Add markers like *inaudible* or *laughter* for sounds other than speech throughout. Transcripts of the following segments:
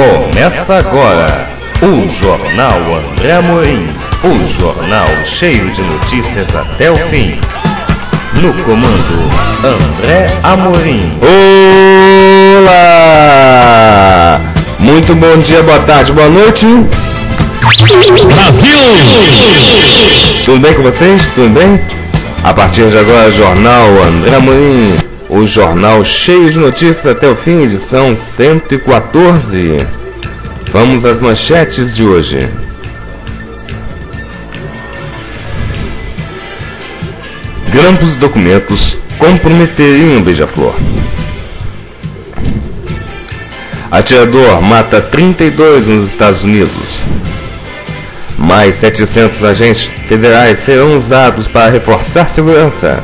Começa agora o Jornal André Amorim. O jornal cheio de notícias até o fim. No comando, André Amorim. Olá! Muito bom dia, boa tarde, boa noite. Brasil! Tudo bem com vocês? Tudo bem? A partir de agora, Jornal André Amorim. O jornal cheio de notícias até o fim, edição 114. Vamos às manchetes de hoje. Grampos documentos comprometeriam Beija-Flor. Atirador mata 32 nos Estados Unidos. Mais 700 agentes federais serão usados para reforçar segurança.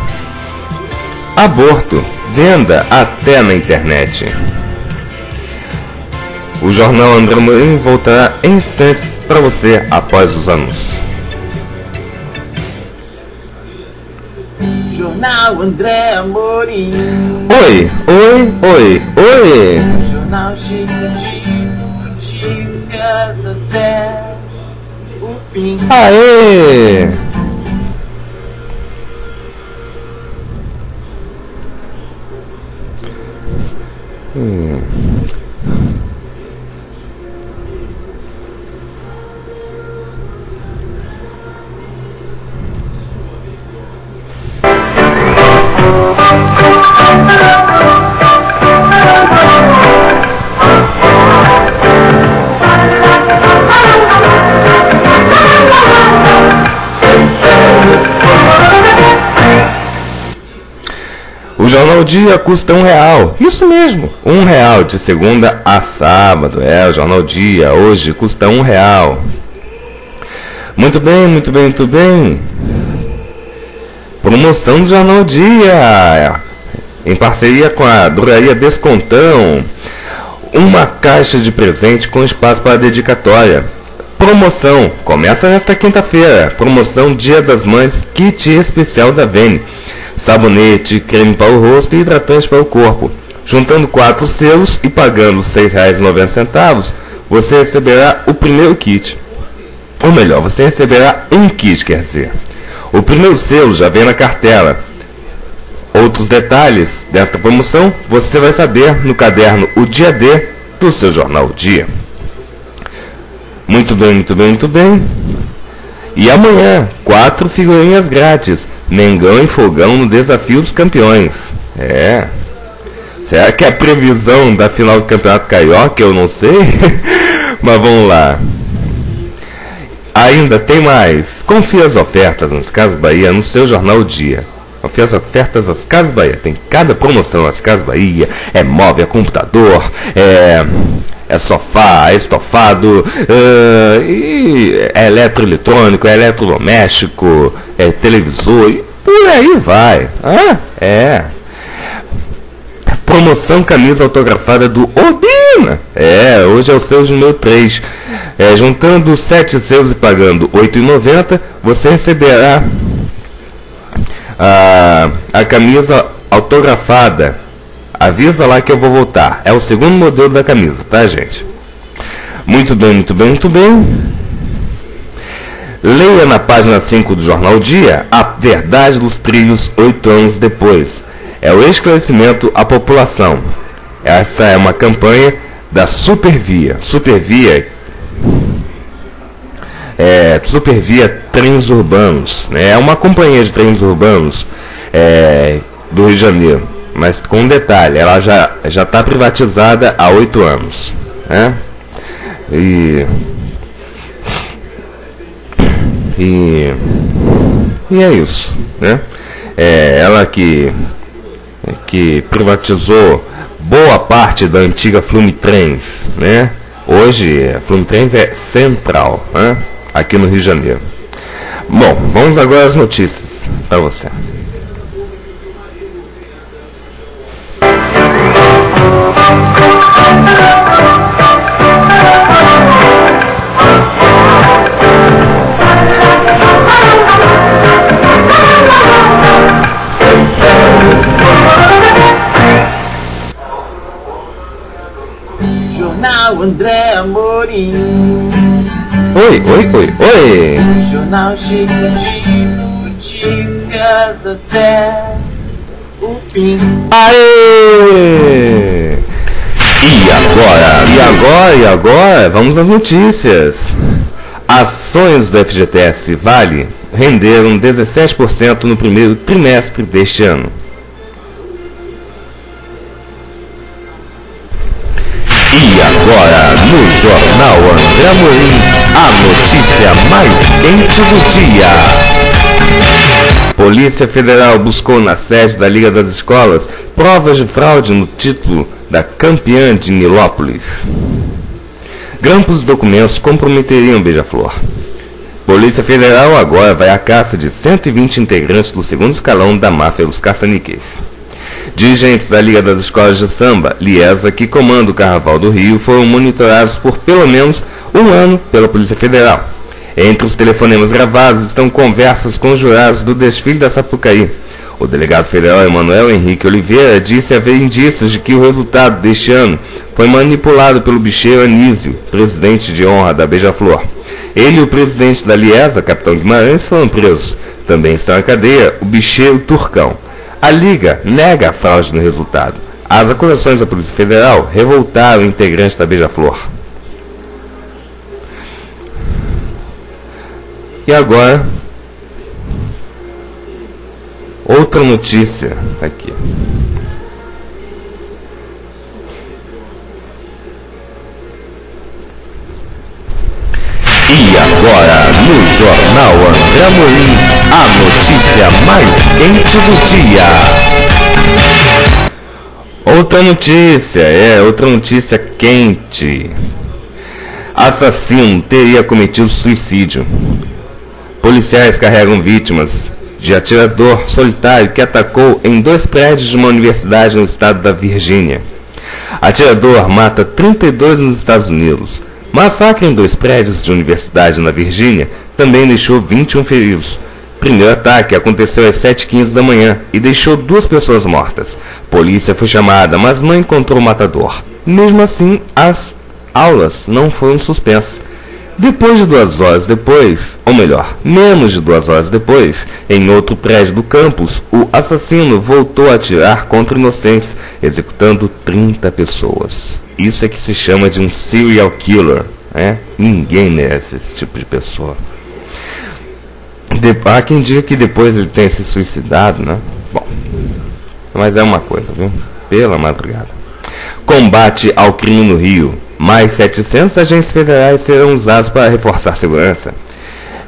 Aborto, venda até na internet. O jornal André Morim voltará em instantes para você após os anúncios. Jornal André Amorim. Oi, oi, oi, oi! Jornal cheio de notícias até o fim. Aê! Jornal Dia custa um real. Isso mesmo, um real de segunda a sábado. É, o Jornal Dia hoje custa um real. Muito bem, muito bem, muito bem. Promoção do Jornal Dia. Em parceria com a Drogaria Descontão. Uma caixa de presente com espaço para dedicatória. Promoção começa nesta quinta-feira. Promoção Dia das Mães, kit especial da Vene. Sabonete, creme para o rosto e hidratante para o corpo. Juntando quatro selos e pagando R$ 6,90, você receberá o primeiro kit. Ou melhor, você receberá um kit, quer dizer. O primeiro selo já vem na cartela. Outros detalhes desta promoção você vai saber no caderno O Dia D do seu jornal Dia. Muito bem, muito bem, muito bem. E amanhã, quatro figurinhas grátis. Mengão e Fogão no Desafio dos Campeões. É. Será que é a previsão da final do Campeonato Carioca? Eu não sei. *laughs* Mas vamos lá. Ainda tem mais. Confie as ofertas nas Casas Bahia no seu jornal Dia. Confie as ofertas das Casas Bahia. Tem cada promoção nas Casas Bahia. É móvel, é computador, é, é sofá, é estofado, é, e é eletroeletrônico, é eletrodoméstico, é televisor, e por aí vai. Ah, é. Promoção camisa autografada do Obina. É, hoje é o seu número 3. É, juntando 7 seus e pagando R$ 8,90, você receberá a, a camisa autografada. Avisa lá que eu vou voltar. É o segundo modelo da camisa, tá, gente? Muito bem, muito bem, muito bem. Leia na página 5 do Jornal Dia a verdade dos trilhos oito anos depois. É o esclarecimento à população. Essa é uma campanha da Supervia. Supervia é, Supervia Trens Urbanos. Né? É uma companhia de trens urbanos é, do Rio de Janeiro. Mas com um detalhe, ela já já está privatizada há oito anos. Né? E, e, e é isso. Né? É, ela que, que privatizou boa parte da antiga Flumitrens. Né? Hoje a Flumitrens é central. Né? aqui no Rio de Janeiro. Bom, vamos agora às notícias para você. Jornal André Amorim. Oi, oi, oi, oi! Jornal cheio de notícias até o fim. Aê! E agora? E agora? E agora? Vamos às notícias. Ações do FGTS Vale renderam 17% no primeiro trimestre deste ano. No Jornal André Amorim, a notícia mais quente do dia. Polícia Federal buscou na sede da Liga das Escolas provas de fraude no título da campeã de Nilópolis. Grampos documentos comprometeriam Beija-Flor. Polícia Federal agora vai à caça de 120 integrantes do segundo escalão da máfia dos caça-níqueis. Dirigentes da Liga das Escolas de Samba, Liesa, que comanda o Carnaval do Rio, foram monitorados por pelo menos um ano pela Polícia Federal. Entre os telefonemas gravados estão conversas com os jurados do desfile da Sapucaí. O delegado federal Emanuel Henrique Oliveira disse haver indícios de que o resultado deste ano foi manipulado pelo bicheiro Anísio, presidente de honra da Beija-Flor. Ele e o presidente da Liesa, capitão Guimarães, foram presos. Também está na cadeia o bicheiro Turcão. A Liga nega a fraude no resultado. As acusações da Polícia Federal revoltaram integrantes da Beija-Flor. E agora, outra notícia aqui. E agora, no Jornal André Amorim, a notícia mais quente do dia. Outra notícia, é, outra notícia quente. Assassino teria cometido suicídio. Policiais carregam vítimas de atirador solitário que atacou em dois prédios de uma universidade no estado da Virgínia. Atirador mata 32 nos Estados Unidos. Massacre em dois prédios de universidade na Virgínia também deixou 21 feridos. Primeiro ataque aconteceu às 7h15 da manhã e deixou duas pessoas mortas. Polícia foi chamada, mas não encontrou o matador. Mesmo assim, as aulas não foram suspensas. Depois de duas horas depois, ou melhor, menos de duas horas depois, em outro prédio do campus, o assassino voltou a atirar contra inocentes, executando 30 pessoas. Isso é que se chama de um serial killer. Né? Ninguém merece esse tipo de pessoa. De, há quem diga que depois ele tenha se suicidado, né? Bom, mas é uma coisa, viu? Pela madrugada. Combate ao crime no Rio. Mais 700 agentes federais serão usados para reforçar segurança.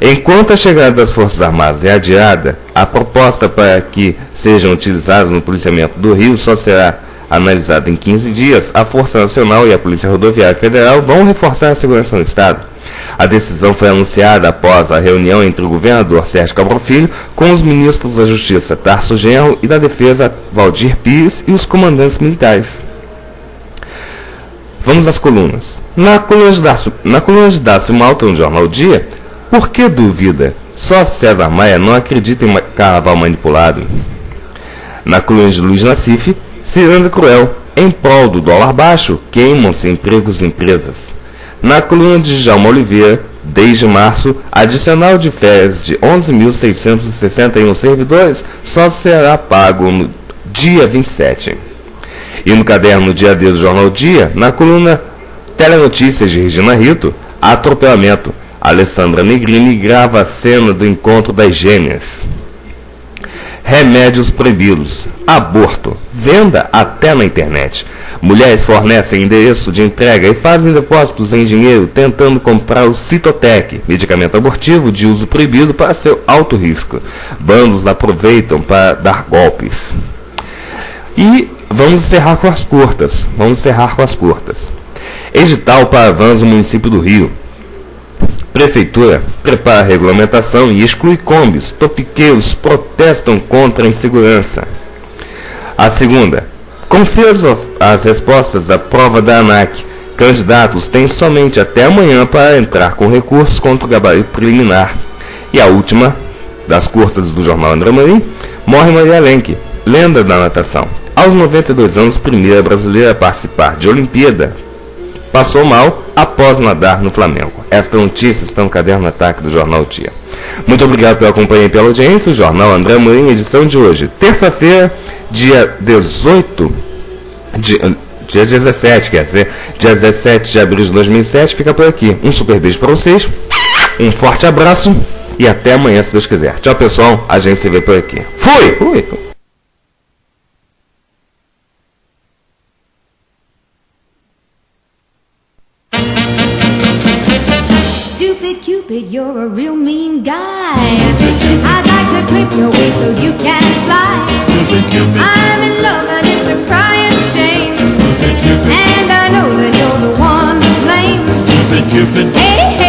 Enquanto a chegada das Forças Armadas é adiada, a proposta para que sejam utilizados no policiamento do Rio só será analisada em 15 dias. A Força Nacional e a Polícia Rodoviária Federal vão reforçar a segurança no Estado. A decisão foi anunciada após a reunião entre o governador Sérgio Cabral Filho com os ministros da Justiça Tarso Genro e da Defesa Valdir Pires e os comandantes militares. Vamos às colunas. Na coluna de Dácio, na coluna de Dácio Malta no Jornal Dia, por que duvida? Só César Maia não acredita em carnaval manipulado. Na coluna de Luiz Nassif, Ciranda Cruel, em prol do dólar baixo, queimam-se empregos e empresas. Na coluna de Djalma Oliveira, desde março, adicional de férias de 11.661 servidores só será pago no dia 27. E no caderno Dia D do Jornal Dia, na coluna Telenotícias de Regina Rito, atropelamento. Alessandra Negrini grava a cena do encontro das gêmeas. Remédios proibidos. Aborto. Venda até na internet. Mulheres fornecem endereço de entrega e fazem depósitos em dinheiro tentando comprar o Citotec, medicamento abortivo de uso proibido para seu alto risco. Bandos aproveitam para dar golpes. E vamos encerrar com as curtas. Vamos encerrar com as curtas. Edital para vans no município do Rio. Prefeitura prepara regulamentação e exclui combis. Topiqueiros protestam contra a insegurança. A segunda. Confira as respostas da prova da ANAC. Candidatos têm somente até amanhã para entrar com recursos contra o gabarito preliminar. E a última, das curtas do jornal André Marim, morre Maria Lenk, lenda da natação. Aos 92 anos, primeira brasileira a participar de Olimpíada passou mal após nadar no Flamengo. Esta notícia está no caderno ataque do Jornal Tia. Muito obrigado pela companhia e pela audiência. O Jornal André Morim, edição de hoje, terça-feira, dia 18 de, dia 17, quer dizer, dia 17 de abril de 2007, fica por aqui. Um super beijo para vocês, um forte abraço e até amanhã, se Deus quiser. Tchau, pessoal, a gente se vê por aqui. Fui! Fui! Stupid Cupid, you're a real mean guy. I'd like to clip your wings so you can fly. I'm in love and it's a crying shame. And I know that you're the one to blame. Cupid, Hey, hey.